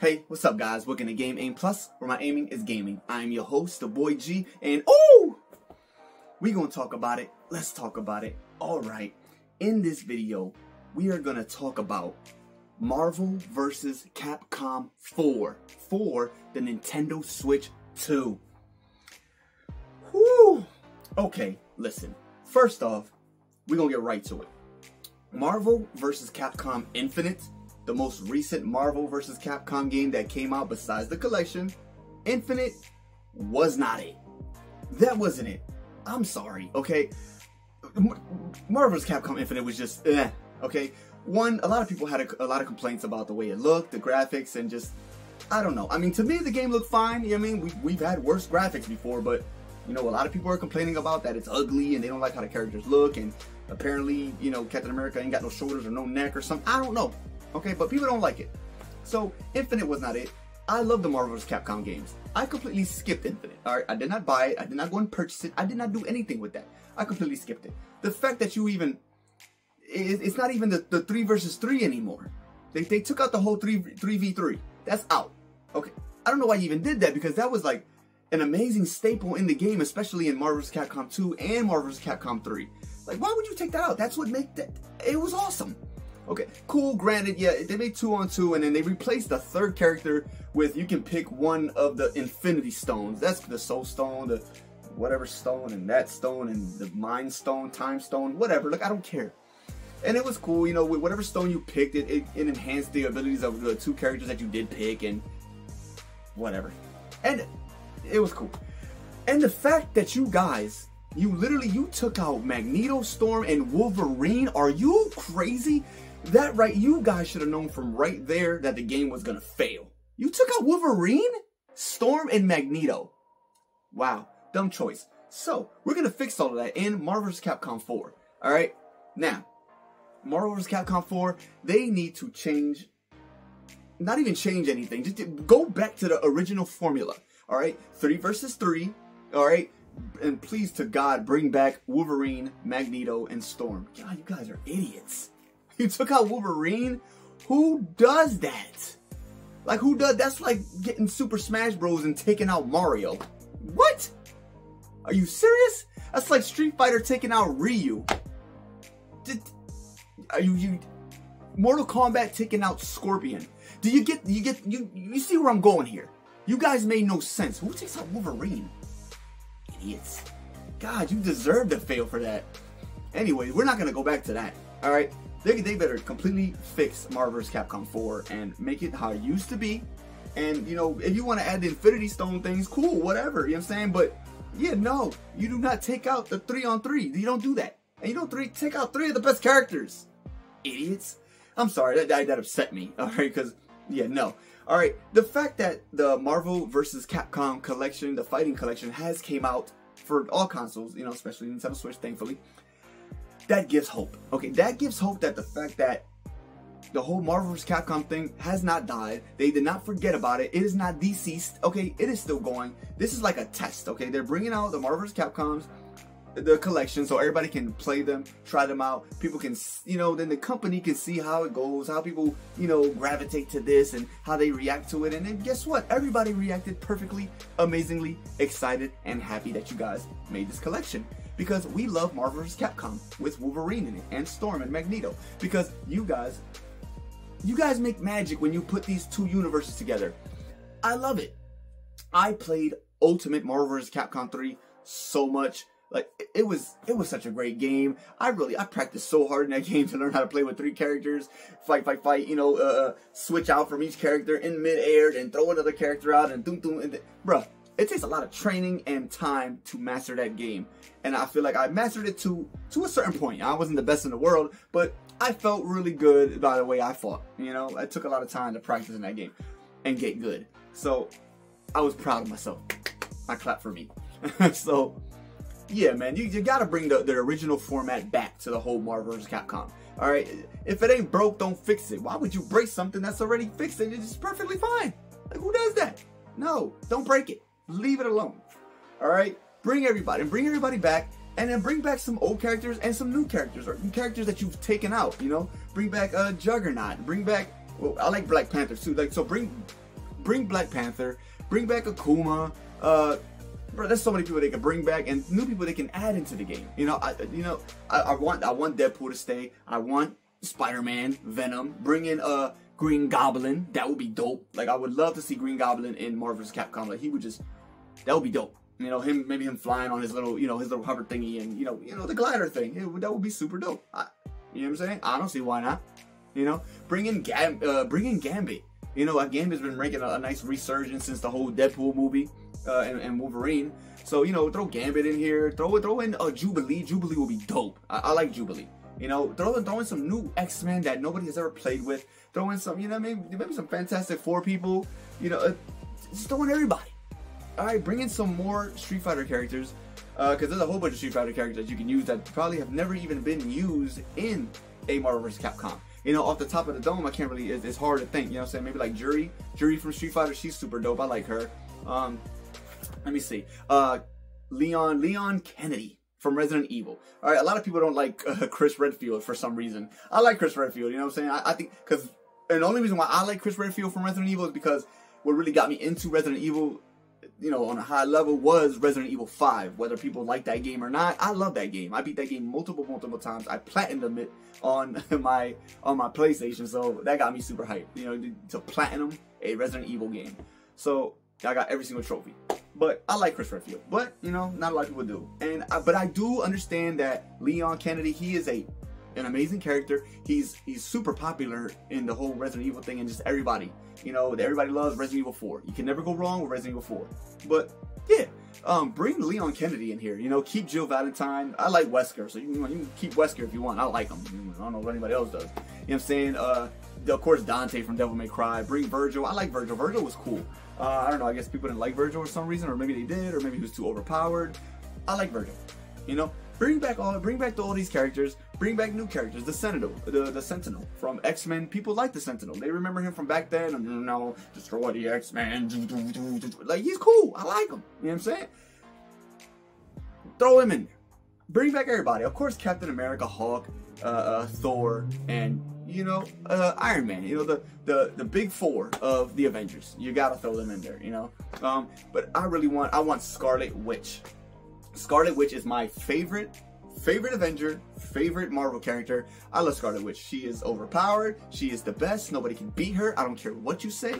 Hey, what's up guys? Welcome to Game Aim Plus, where my aiming is gaming. I'm your host, the boy G, and oh, we gonna talk about it. Let's talk about it. Alright, in this video, we are gonna talk about Marvel vs. Capcom 4 for the Nintendo Switch 2. Whew. Okay, listen. First off, we're gonna get right to it. Marvel vs. Capcom Infinite the most recent Marvel vs. Capcom game that came out besides the collection, Infinite, was not it. That wasn't it. I'm sorry, okay? Marvel vs. Capcom Infinite was just, eh, okay? One, a lot of people had a, a, lot of complaints about the way it looked, the graphics, and just, I don't know. I mean, to me, the game looked fine. You know I mean, we, we've had worse graphics before, but, you know, a lot of people are complaining about that it's ugly and they don't like how the characters look, and apparently, you know, Captain America ain't got no shoulders or no neck or something. I don't know. Okay, but people don't like it. So Infinite was not it. I love the Marvel vs. Capcom games. I completely skipped Infinite. Alright, I did not buy it. I did not go and purchase it. I did not do anything with that. I completely skipped it. The fact that you even it's not even the, the three versus three anymore. They, they took out the whole three three v three. That's out. Okay, I don't know why you even did that because that was like an amazing staple in the game, especially in Marvel vs. Capcom 2 and Marvel vs. Capcom 3. Like, why would you take that out? That's what made that. It was awesome. Okay, cool, granted, yeah, they made two on two, and then they replaced the third character with you can pick one of the Infinity Stones. That's the Soul Stone, the whatever stone, and that stone, and the Mind Stone, Time Stone, whatever. Look, I don't care. And it was cool, you know, with whatever stone you picked, it, it, it enhanced the abilities of the two characters that you did pick, and whatever. And it was cool. And the fact that you guys you literally you took out Magneto, Storm, and Wolverine. Are you crazy? That right, you guys should have known from right there that the game was gonna fail. You took out Wolverine, Storm, and Magneto. Wow, dumb choice. So, we're gonna fix all of that in Marvel's Capcom 4. Alright? Now, Marvel's Capcom 4, they need to change, not even change anything, just go back to the original formula. Alright? 3 versus 3. Alright? And please to God, bring back Wolverine, Magneto, and Storm. God, you guys are idiots. You took out Wolverine? Who does that? Like, who does? That's like getting Super Smash Bros. and taking out Mario. What? Are you serious? That's like Street Fighter taking out Ryu. Did, are you, you, Mortal Kombat taking out Scorpion? Do you get, you get, you, you see where I'm going here? You guys made no sense. Who takes out Wolverine? Idiots. God, you deserve to fail for that. Anyway, we're not gonna go back to that. All right, they, they better completely fix Marvel's Capcom 4 and make it how it used to be. And, you know, if you want to add the Infinity Stone things, cool, whatever, you know what I'm saying? But, yeah, no, you do not take out the 3 on 3. You don't do that. And you don't three, take out three of the best characters. Idiots. I'm sorry, that, that, that upset me, alright? Because, yeah, no. Alright, the fact that the Marvel vs. Capcom collection, the fighting collection, has came out for all consoles, you know, especially Nintendo Switch, thankfully that gives hope. Okay, that gives hope that the fact that the whole Marvel vs. Capcom thing has not died. They did not forget about it. It is not deceased. Okay, it is still going. This is like a test. Okay, they're bringing out the Marvel vs. Capcoms, the collection, so everybody can play them, try them out. People can, you know, then the company can see how it goes, how people, you know, gravitate to this and how they react to it. And then guess what? Everybody reacted perfectly, amazingly excited and happy that you guys made this collection because we love Marvel vs. Capcom with Wolverine in it and Storm and Magneto because you guys you guys make magic when you put these two universes together. I love it. I played Ultimate Marvel vs. Capcom 3 so much. Like it was it was such a great game. I really I practiced so hard in that game to learn how to play with three characters, fight, fight, fight. You know, uh, uh switch out from each character in midair, and throw another character out, and doom doom. And bruh, it takes a lot of training and time to master that game. And I feel like I mastered it to to a certain point. I wasn't the best in the world, but I felt really good by the way I fought. You know, I took a lot of time to practice in that game and get good. So I was proud of myself. I clap for me. so yeah, man, you, you gotta bring the, the original format back to the whole Marvel vs. Capcom. Alright, if it ain't broke, don't fix it. Why would you break something that's already fixed and it's perfectly fine? Like, who does that? No, don't break it. Leave it alone. All right? Bring everybody and bring everybody back and then bring back some old characters and some new characters or characters that you've taken out, you know? Bring back uh, Juggernaut. Bring back well, I like Black Panther too. Like so bring bring Black Panther, bring back Akuma. Uh, bro, there's so many people they can bring back and new people they can add into the game. You know, I you know I, I want I want Deadpool to stay. I want Spider-Man, Venom, bring in uh Green Goblin. That would be dope. Like I would love to see Green Goblin in Marvel's Capcom. Like he would just that would be dope. You know, him maybe him flying on his little, you know, his little hover thingy and you know, you know, the glider thing. It, that would be super dope. I, you know what I'm saying? I don't see why not. You know, bring in Gam, uh, bring in Gambit. You know, Gambit's been making a, a nice resurgence since the whole Deadpool movie uh, and, and, Wolverine. So you know, throw Gambit in here. Throw throw in uh, Jubilee. Jubilee will be dope. I, I like Jubilee. You know, throw throw in some new X Men that nobody has ever played with. Throw in some, you know, maybe maybe some Fantastic Four people. You know, uh, just throw in everybody all right, bring in some more Street Fighter characters, because uh, there's a whole bunch of Street Fighter characters that you can use that probably have never even been used in a Marvel vs. Capcom. You know, off the top of the dome, I can't really, it's, it's hard to think, you know what I'm saying? Maybe like Juri, Juri from Street Fighter, she's super dope, I like her. Um, let me see, uh, Leon, Leon Kennedy from Resident Evil. All right, a lot of people don't like uh, Chris Redfield for some reason. I like Chris Redfield, you know what I'm saying? I, I think, because, and the only reason why I like Chris Redfield from Resident Evil is because what really got me into Resident Evil you know, on a high level was Resident Evil 5. Whether people like that game or not, I love that game. I beat that game multiple, multiple times. I platinum it on my on my PlayStation, so that got me super hyped. You know, to platinum a Resident Evil game. So I got every single trophy. But I like Chris Redfield. But you know, not a lot of people do. And I, but I do understand that Leon Kennedy, he is a an amazing character. He's he's super popular in the whole Resident Evil thing, and just everybody, you know, everybody loves Resident Evil 4. You can never go wrong with Resident Evil 4. But yeah, um, bring Leon Kennedy in here. You know, keep Jill Valentine. I like Wesker, so you can, you can keep Wesker if you want. I like him. I don't know if anybody else does. You know what I'm saying? Uh, of course, Dante from Devil May Cry. Bring Vergil. I like Vergil. Vergil was cool. Uh, I don't know. I guess people didn't like Vergil for some reason, or maybe they did, or maybe he was too overpowered. I like Vergil. You know, bring back all bring back all these characters. Bring back new characters. The sentinel the, the sentinel from x-men. People like the sentinel. They remember him from back then and you destroy the x-men. Like he's cool. I like him. You know what i'm saying? Throw him in bring back everybody. Of course captain america hulk uh, uh, thor and you know uh, iron man. You know the, the the big four of the avengers. You gotta throw them in there you know? Um, but i really want i want scarlet witch Scarlet Witch is my favorite favorite Avenger, favorite Marvel character. I love Scarlet Witch. She is overpowered. She is the best. Nobody can beat her. I don't care what you say.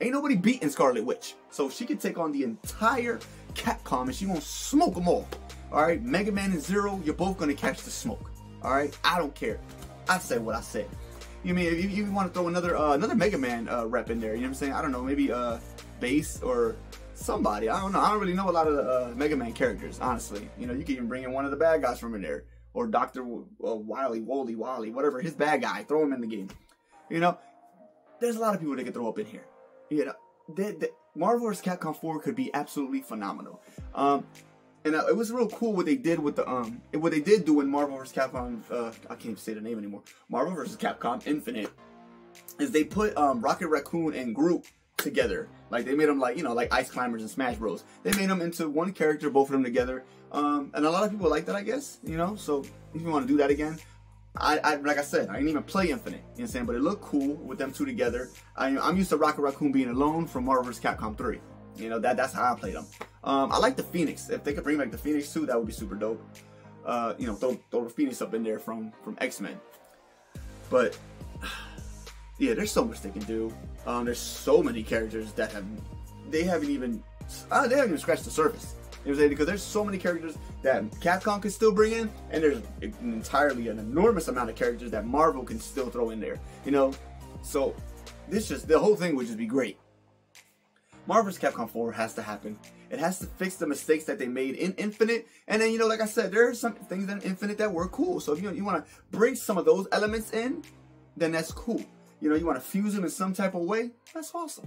Ain't nobody beating Scarlet Witch. So she can take on the entire Capcom and she gonna smoke them all. Alright, Mega Man and Zero, you're both gonna catch the smoke. Alright, I don't care. I said what I said. You mean if you, you want to throw another uh, another Mega Man uh, rep in there? You know what I'm saying? I don't know, maybe uh, Bass or somebody. I don't know. I don't really know a lot of the uh, Mega Man characters, honestly. You know, you can even bring in one of the bad guys from in there, or Doctor uh, Wily, Wally, Wally, whatever his bad guy. Throw him in the game. You know, there's a lot of people they could throw up in here. You know, Marvel vs. Capcom 4 could be absolutely phenomenal. Um, and uh, it was real cool what they did with the um, what they did do in Marvel vs. Capcom. Uh, I can't even say the name anymore. Marvel vs. Capcom Infinite is they put um, Rocket Raccoon and Groot together. Like they made them like you know like Ice Climbers and Smash Bros. They made them into one character, both of them together. Um, and a lot of people like that, I guess. You know, so if you want to do that again, I, I, like I said, I didn't even play Infinite. You know what I'm saying? But it looked cool with them two together. I, am used to Rocket Raccoon being alone from Marvel vs. Capcom 3. You know that that's how I played them. Um, I like the Phoenix. If they could bring back the Phoenix too, that would be super dope. Uh, you know, throw, throw the Phoenix up in there from from X Men. But yeah, there's so much they can do. Um, there's so many characters that have they haven't even uh, they haven't even scratched the surface. You know? Because there's so many characters that Capcom can still bring in, and there's an entirely an enormous amount of characters that Marvel can still throw in there. You know, so this just the whole thing would just be great. Marvel's Capcom 4 has to happen. It has to fix the mistakes that they made in Infinite. And then, you know, like I said, there are some things in Infinite that were cool. So if you, you want to bring some of those elements in, then that's cool you know, you want to fuse them in some type of way, that's awesome.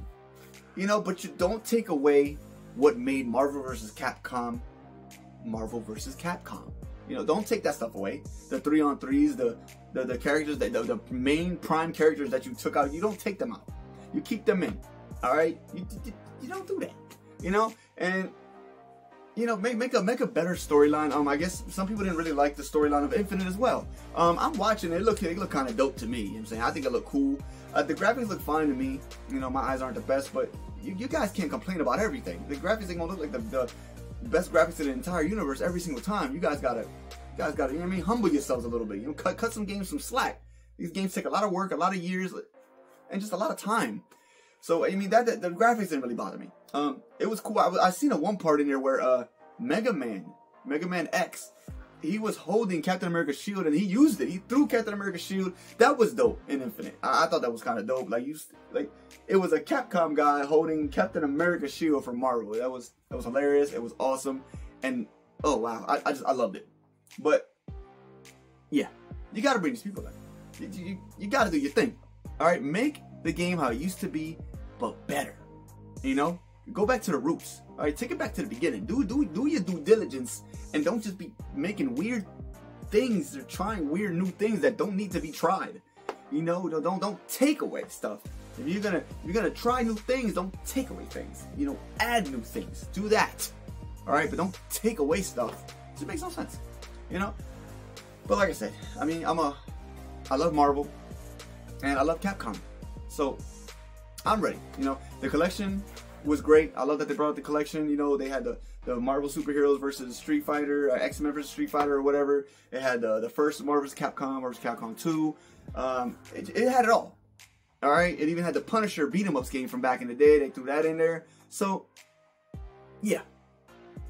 You know, but you don't take away what made Marvel vs. Capcom Marvel vs. Capcom. You know, don't take that stuff away. The three on threes, the the, the characters that the, the main prime characters that you took out, you don't take them out. You keep them in. All right, you, you, you don't do that. You know, and you know, make make a make a better storyline. Um, I guess some people didn't really like the storyline of Infinite as well. Um, I'm watching it. Look, it look kind of dope to me. You know what I'm saying I think it looked cool. Uh, the graphics look fine to me. You know, my eyes aren't the best, but you, you guys can't complain about everything. The graphics ain't gonna look like the, the best graphics in the entire universe every single time. You guys gotta, you guys gotta, you know what I mean? Humble yourselves a little bit. You know, cut cut some games some slack. These games take a lot of work, a lot of years, and just a lot of time. So I mean, that, that the graphics didn't really bother me. Um, it was cool. I, I seen a one part in there where uh, Mega Man, Mega Man X, he was holding Captain America's shield and he used it. He threw Captain America's shield. That was dope in Infinite. I, I thought that was kind of dope. Like like it was a Capcom guy holding Captain America's shield from Marvel. That was that was hilarious. It was awesome, and oh wow, I, I just I loved it. But yeah, you got to bring these people back. You, you, you got to do your thing. All right, make the game how it used to be, but better. You know, go back to the roots. All right, take it back to the beginning. Do do do your due diligence and don't just be making weird things or trying weird new things that don't need to be tried. You know, don't don't, don't take away stuff. If you're gonna if you're gonna try new things, don't take away things. You know, add new things. Do that. All right, but don't take away stuff. It just makes no sense. You know. But like I said, I mean, I'm a I love Marvel and I love Capcom. So I'm ready. You know, the collection was great. I love that they brought the collection. You know, they had the, the Marvel superheroes versus Street Fighter, uh, X Men versus Street Fighter, or whatever. It had uh, the first Marvel vs. Capcom versus Capcom 2. Um, it, it, had it all. All right. It even had the Punisher beat 'em ups game from back in the day. They threw that in there. So, yeah.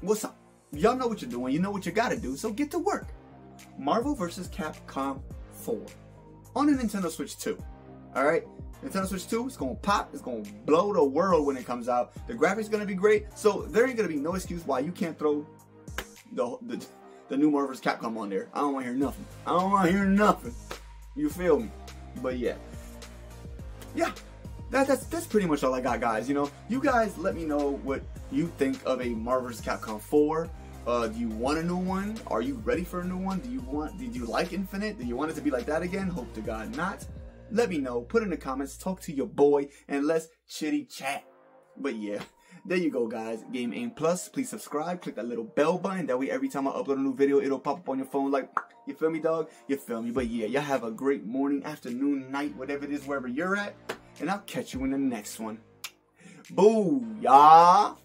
What's up? Y'all know what you're doing. You know what you got to do. So get to work. Marvel vs. Capcom 4 on a Nintendo Switch 2. All right. Nintendo Switch 2, it's gonna pop, it's gonna blow the world when it comes out. The graphics gonna be great, so there ain't gonna be no excuse why you can't throw the the, the new Marvel vs. Capcom on there. I don't wanna hear nothing. I don't wanna hear nothing. You feel me? But yeah. Yeah. That, that's that's pretty much all I got, guys. You know, you guys let me know what you think of a Marvel vs. Capcom 4. Uh, do you want a new one? Are you ready for a new one? Do you want? Did you like Infinite? Do you want it to be like that again? Hope to God not. Let me know. Put in the comments. Talk to your boy, and let's chitty chat. But yeah, there you go, guys. Game Aim Plus. Please subscribe. Click that little bell button. That way, every time I upload a new video, it'll pop up on your phone. Like, you feel me, dog? You feel me? But yeah, y'all have a great morning, afternoon, night, whatever it is, wherever you're at. And I'll catch you in the next one. Boo, y'all.